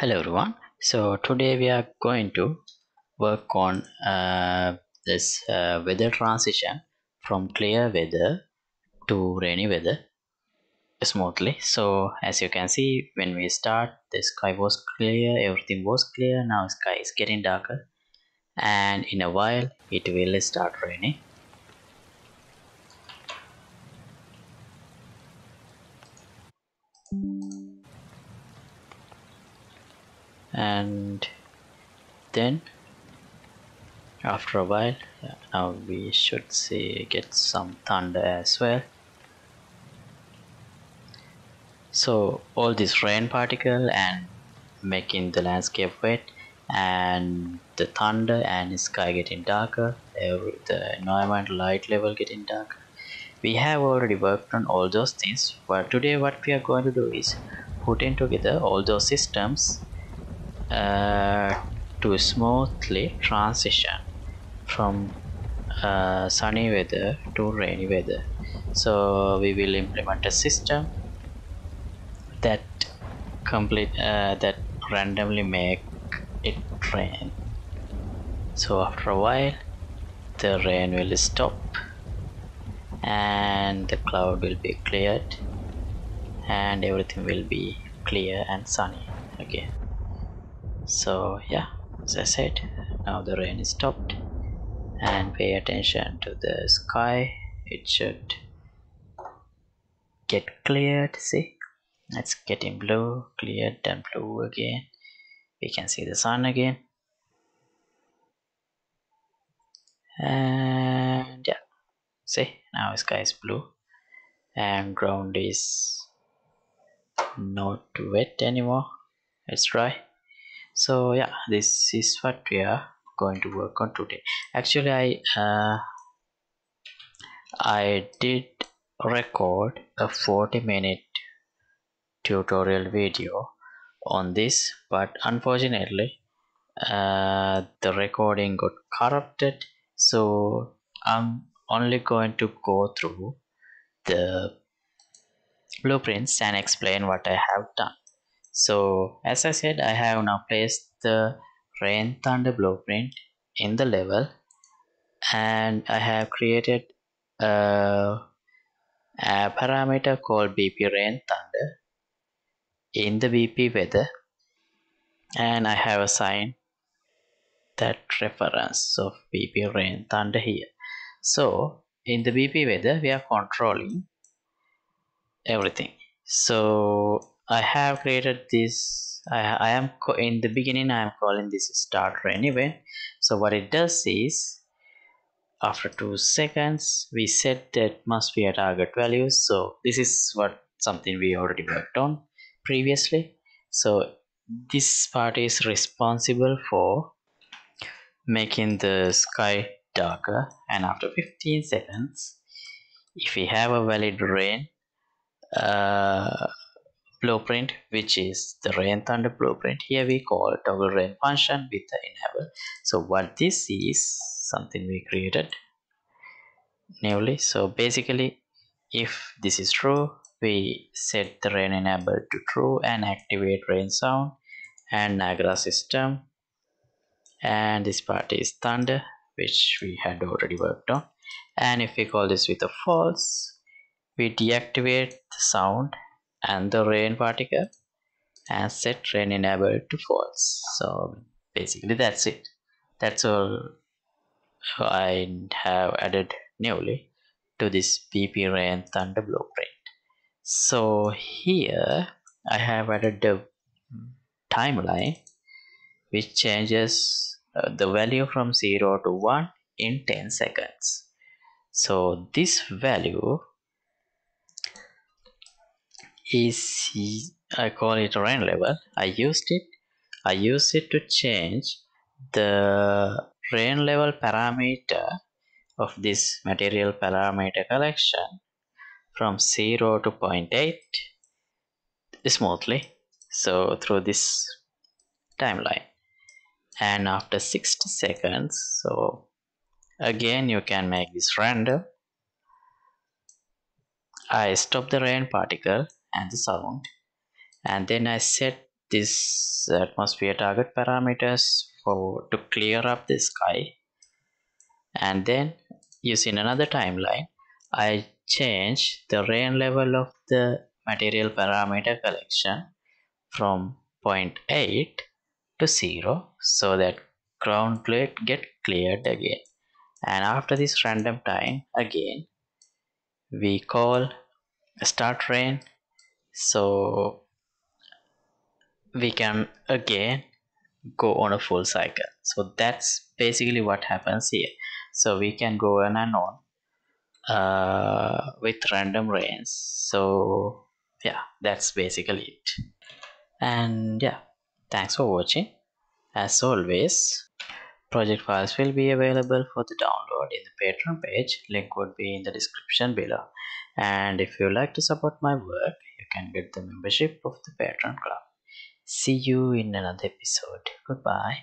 hello everyone. So today we are going to work on uh, this uh, weather transition from clear weather to rainy weather smoothly. So as you can see when we start the sky was clear everything was clear. Now sky is getting darker. And in a while it will start raining and then after a while now we should see get some thunder as well. So all this rain particle and making the landscape wet and the thunder and sky getting darker the environment light level getting darker. We have already worked on all those things but today what we are going to do is putting together all those systems uh, to smoothly transition from uh, sunny weather to rainy weather. So we will implement a system that complete uh, that randomly make it rain. So after a while the rain will stop and the cloud will be cleared and everything will be clear and sunny again so yeah as I said now the rain is stopped. And pay attention to the sky. It should get cleared see. It's getting blue cleared and blue again. We can see the sun again. And yeah see now sky is blue. And ground is not wet anymore. It's dry so yeah this is what we are going to work on today. Actually i uh, i did record a 40 minute tutorial video on this but unfortunately uh, the recording got corrupted. So i'm only going to go through the blueprints and explain what i have done so as I said I have now placed the rain thunder blueprint in the level and I have created a, a parameter called BP rain thunder in the BP weather and I have assigned that reference of BP rain thunder here. So in the BP weather we are controlling everything. So I have created this I, I am in the beginning I am calling this starter anyway. So what it does is after two seconds we set the atmosphere target value. So this is what something we already worked on previously. So this part is responsible for making the sky darker. And after 15 seconds if we have a valid rain uh, blueprint which is the rain thunder blueprint. Here we call toggle rain function with the enable. So what this is something we created newly. So basically if this is true we set the rain enable to true and activate rain sound and Niagara system. And this part is thunder which we had already worked on. And if we call this with a false we deactivate the sound and the rain particle and set rain enable to false. So basically that's it. That's all I have added newly to this BP rain thunder blueprint. So here I have added the timeline which changes uh, the value from 0 to 1 in 10 seconds. So this value is I call it rain level. I used it. I used it to change the rain level parameter of this material parameter collection from 0 to 0.8 smoothly. So through this timeline. And after 60 seconds so again you can make this random. I stop the rain particle and the sound. And then I set this atmosphere target parameters for to clear up the sky. And then using another timeline I change the rain level of the material parameter collection from 0.8 to 0 so that ground plate get cleared again. And after this random time again we call start rain so we can again go on a full cycle. So that's basically what happens here. So we can go on and on uh, with random rains. So yeah that's basically it. And yeah thanks for watching. As always project files will be available for the download in the patreon page. Link would be in the description below. And if you like to support my work you can get the membership of the patreon club. See you in another episode. Goodbye